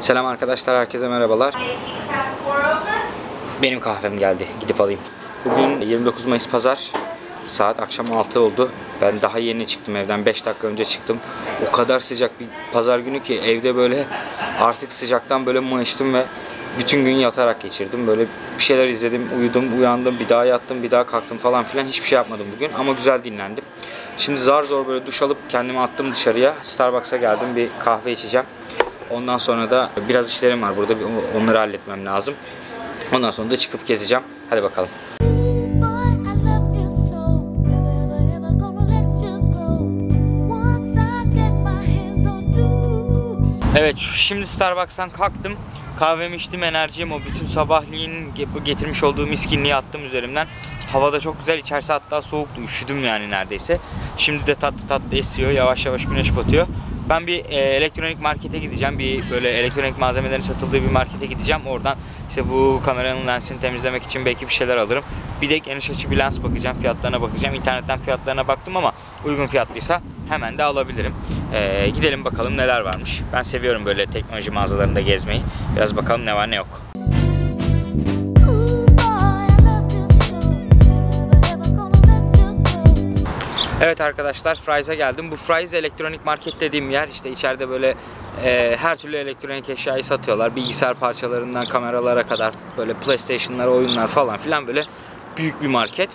Selam arkadaşlar, herkese merhabalar. Benim kahvem geldi, gidip alayım. Bugün 29 Mayıs Pazar, saat akşam 6 oldu. Ben daha yeni çıktım evden, 5 dakika önce çıktım. O kadar sıcak bir pazar günü ki evde böyle artık sıcaktan böyle mayıştım ve bütün gün yatarak geçirdim. Böyle bir şeyler izledim, uyudum, uyandım, bir daha yattım, bir daha kalktım falan filan. Hiçbir şey yapmadım bugün ama güzel dinlendim. Şimdi zar zor böyle duş alıp kendimi attım dışarıya. Starbucks'a geldim, bir kahve içeceğim. Ondan sonra da biraz işlerim var burada. Onları halletmem lazım. Ondan sonra da çıkıp gezeceğim. Hadi bakalım. Evet şimdi Starbucks'tan kalktım. Kahvemi içtim, enerjim o bütün sabahleyin ge- getirmiş olduğu miskinliği attım üzerimden. Havada çok güzel, içerisi hatta soğuktu, üşüdüm yani neredeyse. Şimdi de tatlı tatlı esiyor, yavaş yavaş güneş batıyor. Ben bir e, elektronik markete gideceğim, bir böyle elektronik malzemelerin satıldığı bir markete gideceğim. Oradan işte bu kameranın lensini temizlemek için belki bir şeyler alırım. Bir de geniş açı bir lens bakacağım, fiyatlarına bakacağım. İnternetten fiyatlarına baktım ama uygun fiyatlıysa hemen de alabilirim. E, gidelim bakalım neler varmış. Ben seviyorum böyle teknoloji mağazalarında gezmeyi. Biraz bakalım ne var ne yok. Evet arkadaşlar Fryes'a geldim. Bu Fryes elektronik market dediğim yer işte içeride böyle e, her türlü elektronik eşyayı satıyorlar. Bilgisayar parçalarından kameralara kadar böyle PlayStation'lar, oyunlar falan filan böyle büyük bir market.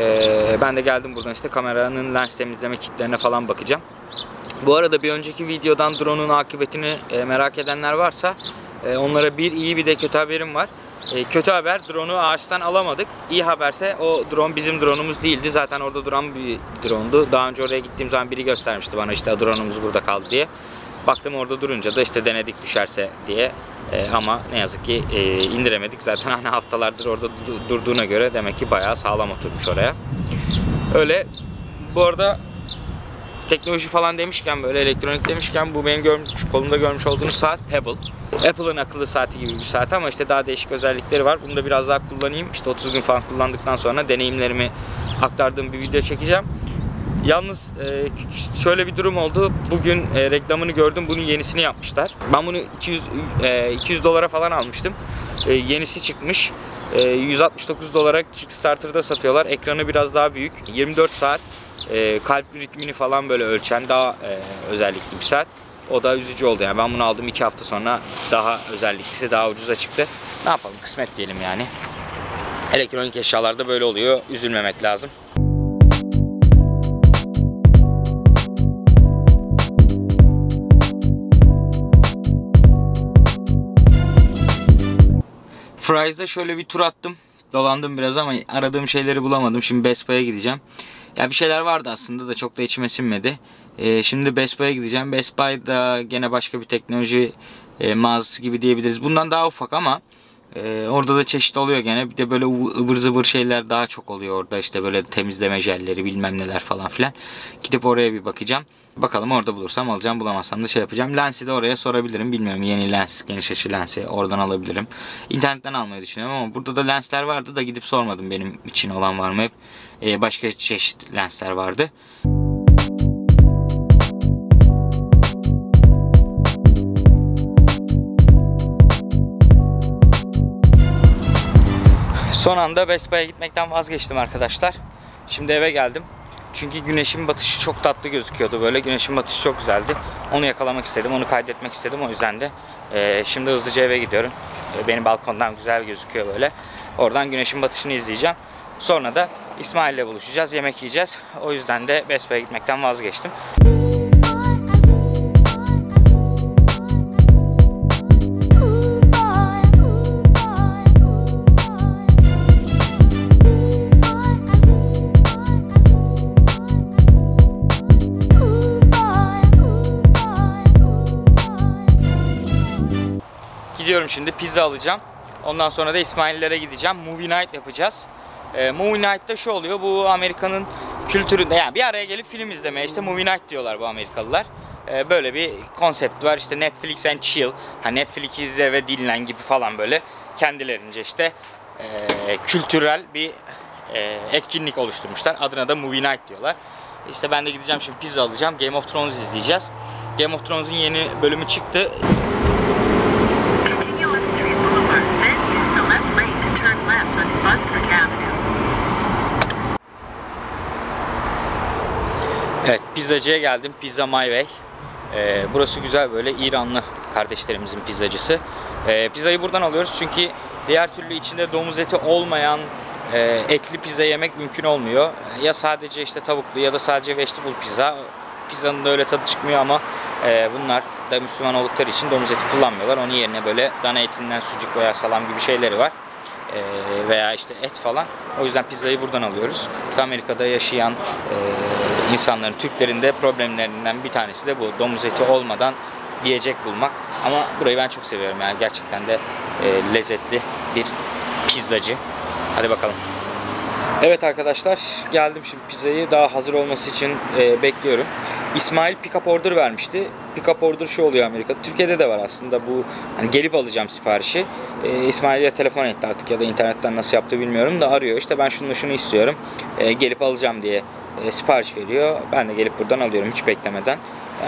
E, ben de geldim buradan işte kameranın lens temizleme kitlerine falan bakacağım. Bu arada bir önceki videodan drone'un akıbetini e, merak edenler varsa e, onlara bir iyi bir de kötü haberim var. E, kötü haber drone'u ağaçtan alamadık. İyi haberse o drone bizim drone'umuz değildi. Zaten orada duran bir drone'du. Daha önce oraya gittiğim zaman biri göstermişti bana işte drone'umuz burada kaldı diye. Baktım orada durunca da işte denedik düşerse diye. E, ama ne yazık ki e, indiremedik. Zaten hani haftalardır orada du- durduğuna göre demek ki bayağı sağlam oturmuş oraya. Öyle. Bu arada teknoloji falan demişken böyle elektronik demişken bu benim görmüş, kolumda görmüş olduğunuz saat Pebble. Apple'ın akıllı saati gibi bir saat ama işte daha değişik özellikleri var. Bunu da biraz daha kullanayım. İşte 30 gün falan kullandıktan sonra deneyimlerimi aktardığım bir video çekeceğim. Yalnız e, şöyle bir durum oldu. Bugün e, reklamını gördüm. Bunun yenisini yapmışlar. Ben bunu 200 e, 200 dolara falan almıştım. E, yenisi çıkmış. E, 169 dolara Kickstarter'da satıyorlar. Ekranı biraz daha büyük. 24 saat e, kalp ritmini falan böyle ölçen daha e, özellikli bir saat. O da üzücü oldu yani. Ben bunu aldım 2 hafta sonra daha özelliklisi daha ucuza çıktı. Ne yapalım kısmet diyelim yani. Elektronik eşyalarda böyle oluyor. Üzülmemek lazım. Fryes'da şöyle bir tur attım. Dolandım biraz ama aradığım şeyleri bulamadım. Şimdi Best Buy'a gideceğim. Ya bir şeyler vardı aslında da çok da içime sinmedi. Ee, şimdi Best Buy'a gideceğim. Best Buy'da gene başka bir teknoloji e, mağazası gibi diyebiliriz. Bundan daha ufak ama e, orada da çeşit oluyor gene. Bir de böyle ıvı- ıvır zıvır şeyler daha çok oluyor orada. İşte böyle temizleme jelleri bilmem neler falan filan. Gidip oraya bir bakacağım. Bakalım orada bulursam alacağım bulamazsam da şey yapacağım. Lensi de oraya sorabilirim. Bilmiyorum yeni lens, geniş açı lensi oradan alabilirim. İnternetten almayı düşünüyorum ama burada da lensler vardı da gidip sormadım benim için olan var mı hep. Ee, başka çeşit lensler vardı. Son anda Best Buy'a gitmekten vazgeçtim arkadaşlar. Şimdi eve geldim. Çünkü güneşin batışı çok tatlı gözüküyordu böyle. Güneşin batışı çok güzeldi. Onu yakalamak istedim, onu kaydetmek istedim. O yüzden de e, şimdi hızlıca eve gidiyorum. E, benim balkondan güzel gözüküyor böyle. Oradan güneşin batışını izleyeceğim. Sonra da İsmail ile buluşacağız, yemek yiyeceğiz. O yüzden de Best Buy'a gitmekten vazgeçtim. Ooh, şimdi pizza alacağım. Ondan sonra da İsmail'lere gideceğim. Movie night yapacağız. Ee, movie night'ta şu oluyor. Bu Amerika'nın kültüründe yani bir araya gelip film izlemeye işte movie night diyorlar bu Amerikalılar. Ee, böyle bir konsept var. İşte Netflix and chill. Ha Netflix izle ve dinlen gibi falan böyle kendilerince işte e, kültürel bir e, etkinlik oluşturmuşlar. Adına da movie night diyorlar. İşte ben de gideceğim şimdi pizza alacağım. Game of Thrones izleyeceğiz. Game of Thrones'un yeni bölümü çıktı. Evet pizzacıya geldim. Pizza My Way. Ee, burası güzel böyle İranlı kardeşlerimizin pizzacısı. Ee, pizzayı buradan alıyoruz çünkü diğer türlü içinde domuz eti olmayan e, etli pizza yemek mümkün olmuyor. Ya sadece işte tavuklu ya da sadece vegetable pizza. Pizzanın da öyle tadı çıkmıyor ama e, bunlar da Müslüman oldukları için domuz eti kullanmıyorlar. Onun yerine böyle dana etinden sucuk veya salam gibi şeyleri var. Ee, veya işte et falan. O yüzden pizzayı buradan alıyoruz. Amerika'da yaşayan e, insanların, Türklerin de problemlerinden bir tanesi de bu. Domuz eti olmadan yiyecek bulmak. Ama burayı ben çok seviyorum yani gerçekten de e, lezzetli bir pizzacı. Hadi bakalım. Evet arkadaşlar geldim şimdi pizzayı daha hazır olması için e, bekliyorum. İsmail pick-up order vermişti. Pick-up order şu oluyor Amerika'da. Türkiye'de de var aslında bu. Hani gelip alacağım siparişi. E, İsmail'e telefon etti artık ya da internetten nasıl yaptı bilmiyorum da arıyor. İşte ben şunu şunu istiyorum. E, gelip alacağım diye e, sipariş veriyor. Ben de gelip buradan alıyorum hiç beklemeden.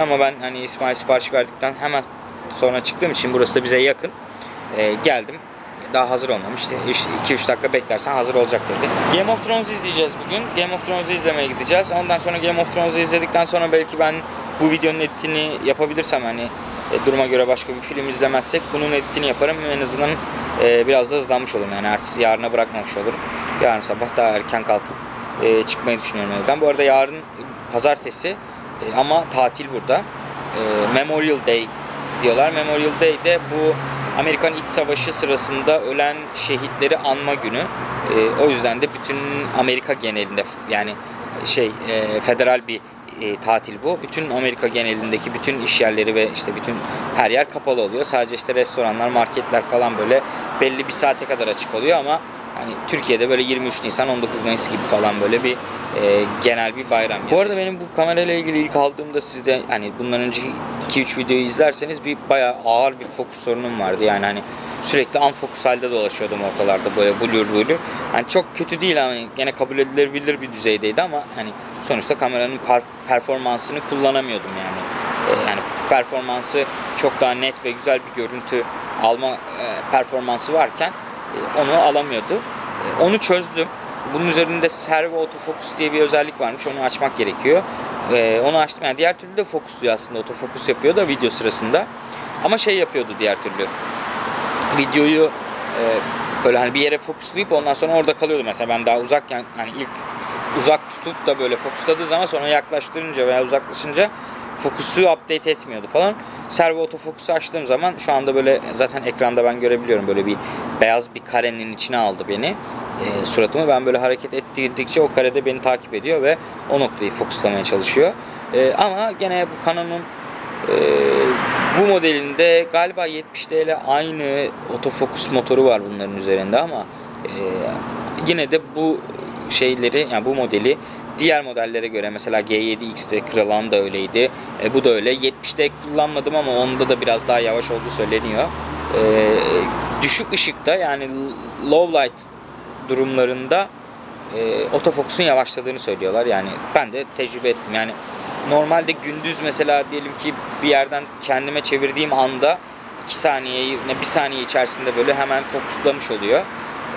Ama ben hani İsmail sipariş verdikten hemen sonra çıktığım için burası da bize yakın. E, geldim daha hazır olmamış. 2-3 dakika beklersen hazır olacak dedi. Game of Thrones izleyeceğiz bugün. Game of Thrones'u izlemeye gideceğiz. Ondan sonra Game of Thrones'u izledikten sonra belki ben bu videonun editini yapabilirsem hani e, duruma göre başka bir film izlemezsek bunun editini yaparım. En azından e, biraz da hızlanmış olurum. Yani ertesi yarına bırakmamış olurum. Yarın sabah daha erken kalkıp e, çıkmayı düşünüyorum evden. Bu arada yarın pazartesi ama tatil burada. Memorial Day diyorlar. Memorial Day de bu Amerikan İç Savaşı sırasında ölen şehitleri anma günü. E, o yüzden de bütün Amerika genelinde yani şey e, federal bir e, tatil bu. Bütün Amerika genelindeki bütün iş yerleri ve işte bütün her yer kapalı oluyor. Sadece işte restoranlar, marketler falan böyle belli bir saate kadar açık oluyor ama hani Türkiye'de böyle 23 Nisan 19 Mayıs gibi falan böyle bir e, genel bir bayram. Bu arada benim bu kamerayla ilgili ilk aldığımda sizde hani bundan önceki 2-3 videoyu izlerseniz bir bayağı ağır bir fokus sorunum vardı. Yani hani sürekli unfokus halde dolaşıyordum ortalarda böyle blur blur. Hani çok kötü değil ama gene kabul edilebilir bir düzeydeydi ama hani sonuçta kameranın performansını kullanamıyordum yani. E, yani performansı çok daha net ve güzel bir görüntü alma e, performansı varken onu alamıyordu. E, onu çözdüm. Bunun üzerinde servo autofocus diye bir özellik varmış. Onu açmak gerekiyor. E, onu açtım. Yani diğer türlü de fokusluyor aslında. Autofocus yapıyor da video sırasında. Ama şey yapıyordu diğer türlü. Videoyu e, böyle hani bir yere fokuslayıp ondan sonra orada kalıyordu. Mesela ben daha uzakken hani ilk uzak tutup da böyle fokusladığı zaman sonra yaklaştırınca veya uzaklaşınca fokusu update etmiyordu falan. Servo otofokusu açtığım zaman şu anda böyle zaten ekranda ben görebiliyorum böyle bir beyaz bir karenin içine aldı beni. E, suratımı ben böyle hareket ettirdikçe o karede beni takip ediyor ve o noktayı fokuslamaya çalışıyor. E, ama gene bu Canon'un e, bu modelinde galiba 70'de ile aynı otofokus motoru var bunların üzerinde ama e, yine de bu şeyleri yani bu modeli diğer modellere göre mesela G7X'te Kralan da öyleydi. E, bu da öyle. 70'te kullanmadım ama onda da biraz daha yavaş olduğu söyleniyor. E, düşük ışıkta yani low light durumlarında e, otofokusun yavaşladığını söylüyorlar. Yani ben de tecrübe ettim. Yani normalde gündüz mesela diyelim ki bir yerden kendime çevirdiğim anda 2 saniyeyi ne 1 saniye içerisinde böyle hemen fokuslamış oluyor.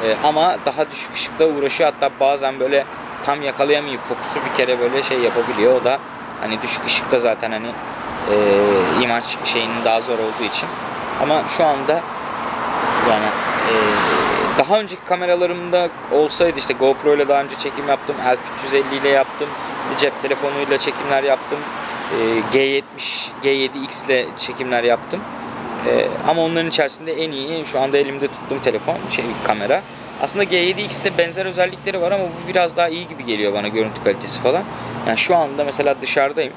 E, ama daha düşük ışıkta uğraşıyor. Hatta bazen böyle tam yakalayamayıp fokusu bir kere böyle şey yapabiliyor. O da hani düşük ışıkta zaten hani e, imaj şeyinin daha zor olduğu için. Ama şu anda yani e, daha önceki kameralarımda olsaydı işte GoPro ile daha önce çekim yaptım. Elf 350 ile yaptım. Cep telefonuyla çekimler yaptım. E, G70, G7X ile çekimler yaptım. E, ama onların içerisinde en iyi şu anda elimde tuttuğum telefon şey kamera. Aslında G7X'te benzer özellikleri var ama bu biraz daha iyi gibi geliyor bana görüntü kalitesi falan. Yani şu anda mesela dışarıdayım.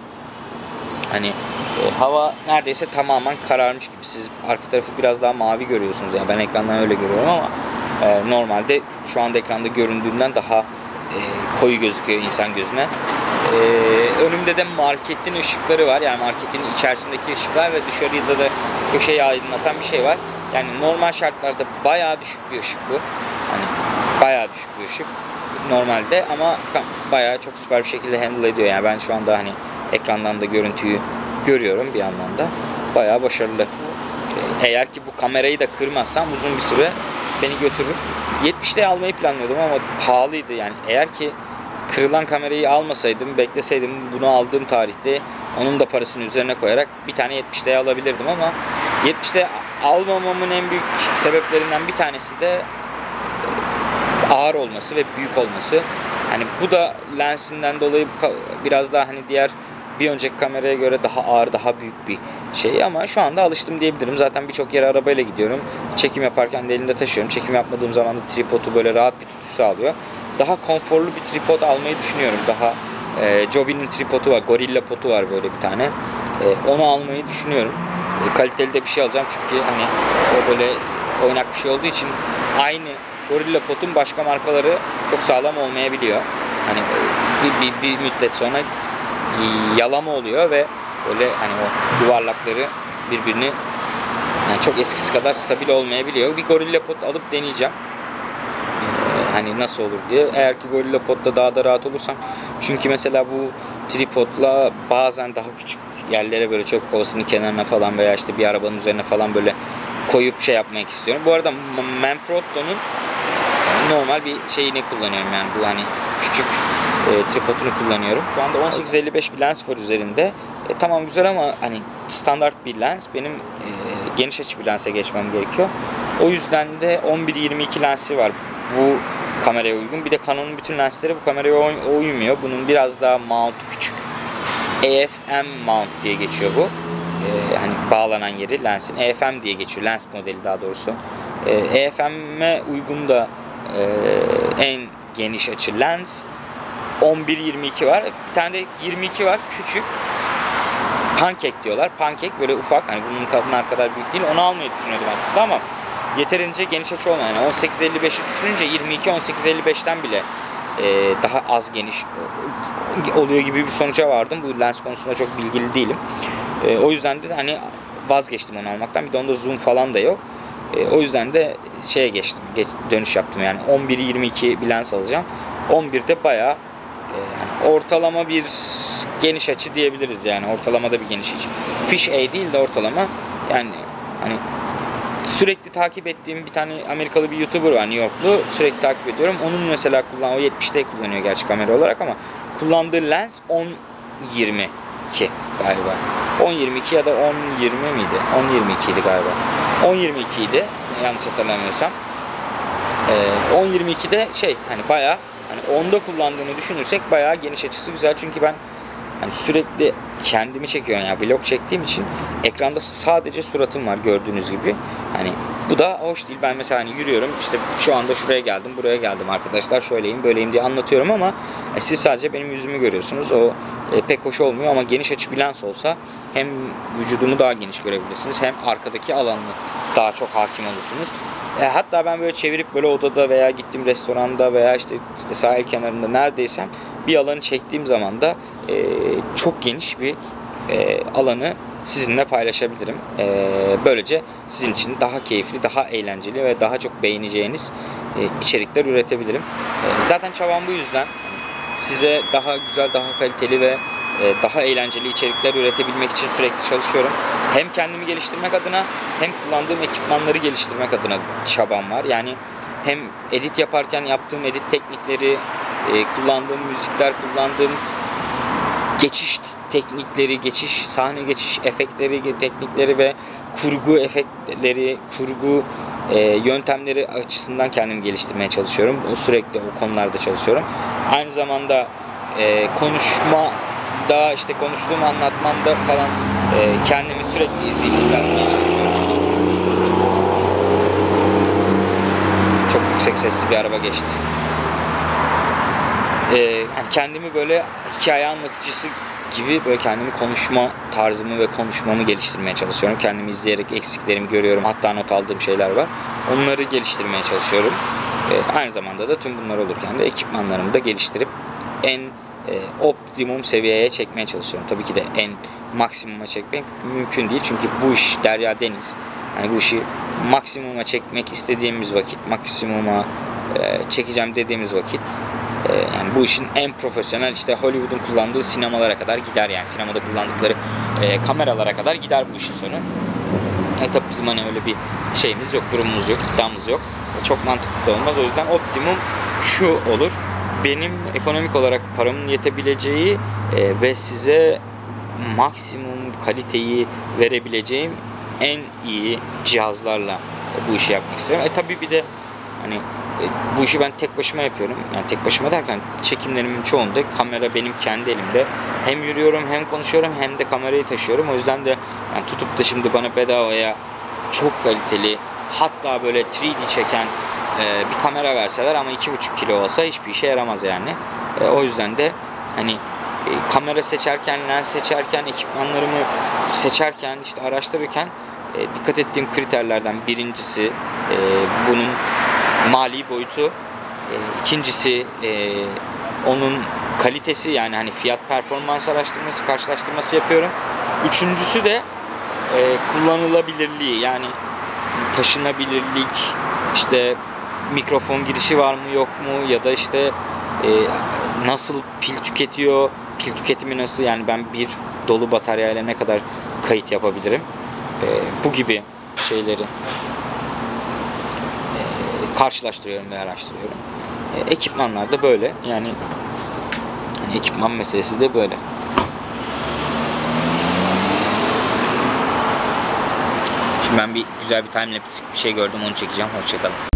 Hani e, hava neredeyse tamamen kararmış gibi. Siz arka tarafı biraz daha mavi görüyorsunuz. Yani ben ekrandan öyle görüyorum ama e, normalde şu anda ekranda göründüğünden daha e, koyu gözüküyor insan gözüne. E, önümde de marketin ışıkları var. Yani marketin içerisindeki ışıklar ve dışarıda da köşeyi aydınlatan bir şey var. Yani normal şartlarda bayağı düşük bir ışık bu. Bayağı düşük bir ışık normalde ama bayağı çok süper bir şekilde handle ediyor. Yani ben şu anda hani ekrandan da görüntüyü görüyorum bir yandan da. Bayağı başarılı. Ee, Eğer ki bu kamerayı da kırmazsam uzun bir süre beni götürür. 70'te almayı planlıyordum ama pahalıydı yani. Eğer ki kırılan kamerayı almasaydım, bekleseydim bunu aldığım tarihte onun da parasını üzerine koyarak bir tane 70'te alabilirdim ama 70'te almamamın en büyük sebeplerinden bir tanesi de ağır olması ve büyük olması. Hani bu da lensinden dolayı biraz daha hani diğer bir önceki kameraya göre daha ağır, daha büyük bir şey ama şu anda alıştım diyebilirim. Zaten birçok yere arabayla gidiyorum. Çekim yaparken de elimde taşıyorum. Çekim yapmadığım zaman da tripodu böyle rahat bir tutuş sağlıyor. Daha konforlu bir tripod almayı düşünüyorum. Daha e, Joby'nin tripodu var, Gorilla potu var böyle bir tane. E, onu almayı düşünüyorum. E, kaliteli de bir şey alacağım çünkü hani o böyle oynak bir şey olduğu için aynı Gorilla potun başka markaları çok sağlam olmayabiliyor. Hani e, bir, bir, bir müddet sonra yalama oluyor ve böyle hani o yuvarlakları birbirini yani çok eskisi kadar stabil olmayabiliyor. Bir Gorilla Pod alıp deneyeceğim. Ee, hani nasıl olur diye. Eğer ki Gorilla Pod'da daha da rahat olursam. Çünkü mesela bu tripodla bazen daha küçük yerlere böyle çöp kovasının kenarına falan veya işte bir arabanın üzerine falan böyle koyup şey yapmak istiyorum. Bu arada Manfrotto'nun normal bir şeyini kullanıyorum yani bu hani küçük e, tripodunu kullanıyorum. Şu anda 1855 bir lens var üzerinde. E, tamam güzel ama hani standart bir lens. Benim e, geniş açı bir lense geçmem gerekiyor. O yüzden de 11-22 lensi var bu kameraya uygun. Bir de Canon'un bütün lensleri bu kameraya uy- uymuyor. Bunun biraz daha mount küçük. EFM mount diye geçiyor bu. E, hani bağlanan yeri lensin EFM diye geçiyor. Lens modeli daha doğrusu. E, EFM'e uygun da e, en geniş açı lens 11-22 var. Bir tane de 22 var. Küçük. Pancake diyorlar. Pancake böyle ufak. Hani bunun kadınlar kadar büyük değil. Onu almayı düşünüyordum aslında ama yeterince geniş açı olmayan. Yani 18-55'i düşününce 22 18-55'ten bile e, daha az geniş e, oluyor gibi bir sonuca vardım. Bu lens konusunda çok bilgili değilim. E, o yüzden de hani vazgeçtim onu almaktan. Bir de onda zoom falan da yok. E, o yüzden de şeye geçtim. Geç, dönüş yaptım yani. 11-22 bir lens alacağım. 11'de bayağı e, yani ortalama bir geniş açı diyebiliriz yani. Ortalamada bir geniş açı. Fish A değil de ortalama. Yani hani sürekli takip ettiğim bir tane Amerikalı bir YouTuber var New Yorklu. Sürekli takip ediyorum. Onun mesela kullan o 70'te kullanıyor gerçi kamera olarak ama kullandığı lens 10 22 galiba. 10 22 ya da 10 20 miydi? 10 22 idi galiba. 10 22 idi yanlış hatırlamıyorsam. Ee, 10 22'de şey hani bayağı hani onda kullandığını düşünürsek bayağı geniş açısı güzel çünkü ben hani sürekli kendimi çekiyorum yani vlog çektiğim için ekranda sadece suratım var gördüğünüz gibi. Hani bu da hoş değil. Ben mesela hani yürüyorum işte şu anda şuraya geldim, buraya geldim arkadaşlar şöyleyim, böyleyim diye anlatıyorum ama e, siz sadece benim yüzümü görüyorsunuz. O e, pek hoş olmuyor ama geniş açı bir lens olsa hem vücudumu daha geniş görebilirsiniz hem arkadaki alanı daha çok hakim olursunuz. E, hatta ben böyle çevirip böyle odada veya gittiğim restoranda veya işte, işte sahil kenarında neredeysem bir alanı çektiğim zaman da e, çok geniş bir e, alanı sizinle paylaşabilirim. E, böylece sizin için daha keyifli, daha eğlenceli ve daha çok beğeneceğiniz e, içerikler üretebilirim. E, zaten çabam bu yüzden size daha güzel, daha kaliteli ve e, daha eğlenceli içerikler üretebilmek için sürekli çalışıyorum. Hem kendimi geliştirmek adına hem kullandığım ekipmanları geliştirmek adına çabam var. Yani hem edit yaparken yaptığım edit teknikleri, e, kullandığım müzikler, kullandığım geçiş teknikleri, geçiş sahne geçiş efektleri, teknikleri ve kurgu efektleri, kurgu e, yöntemleri açısından kendimi geliştirmeye çalışıyorum. O sürekli o konularda çalışıyorum. Aynı zamanda e, konuşma da işte konuştuğum anlatmamda falan e, kendimi sürekli izleyip düzeltmeye çalışıyorum. Çok yüksek sesli bir araba geçti. E, kendimi böyle hikaye anlatıcısı gibi böyle kendimi konuşma tarzımı ve konuşmamı geliştirmeye çalışıyorum. Kendimi izleyerek eksiklerimi görüyorum. Hatta not aldığım şeyler var. Onları geliştirmeye çalışıyorum. E, aynı zamanda da tüm bunlar olurken de ekipmanlarımı da geliştirip en e, optimum seviyeye çekmeye çalışıyorum. Tabii ki de en maksimuma çekmek mümkün değil. Çünkü bu iş derya deniz. Yani bu işi maksimuma çekmek istediğimiz vakit, maksimuma e, çekeceğim dediğimiz vakit yani bu işin en profesyonel işte Hollywood'un kullandığı sinemalara kadar gider yani sinemada kullandıkları e, kameralara kadar gider bu işin sonu. E tabi bizim hani öyle bir şeyimiz yok, durumumuz yok, iddiamız yok. E, Çok mantıklı da olmaz. O yüzden optimum şu olur. Benim ekonomik olarak paramın yetebileceği e, ve size maksimum kaliteyi verebileceğim en iyi cihazlarla bu işi yapmak istiyorum. E tabi bir de hani bu işi ben tek başıma yapıyorum. Yani tek başıma derken çekimlerimin çoğunda kamera benim kendi elimde. Hem yürüyorum hem konuşuyorum hem de kamerayı taşıyorum. O yüzden de yani tutup da şimdi bana bedavaya çok kaliteli hatta böyle 3D çeken e, bir kamera verseler ama 2,5 kilo olsa hiçbir işe yaramaz yani. E, o yüzden de hani e, kamera seçerken, lens seçerken, ekipmanlarımı seçerken, işte araştırırken e, dikkat ettiğim kriterlerden birincisi e, bunun mali boyutu, e, ikincisi e, onun kalitesi yani hani fiyat performans araştırması, karşılaştırması yapıyorum. Üçüncüsü de e, kullanılabilirliği yani taşınabilirlik, işte mikrofon girişi var mı yok mu ya da işte e, nasıl pil tüketiyor, pil tüketimi nasıl yani ben bir dolu bataryayla ne kadar kayıt yapabilirim? Bu gibi şeyleri karşılaştırıyorum ve araştırıyorum. E, ekipmanlar da böyle yani hani ekipman meselesi de böyle. Şimdi ben bir güzel bir time lapse bir şey gördüm onu çekeceğim. Hoşçakalın.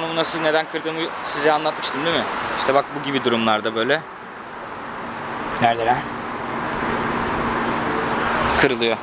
Telefonumu nasıl neden kırdığımı size anlatmıştım değil mi? İşte bak bu gibi durumlarda böyle. Nerede lan? Kırılıyor.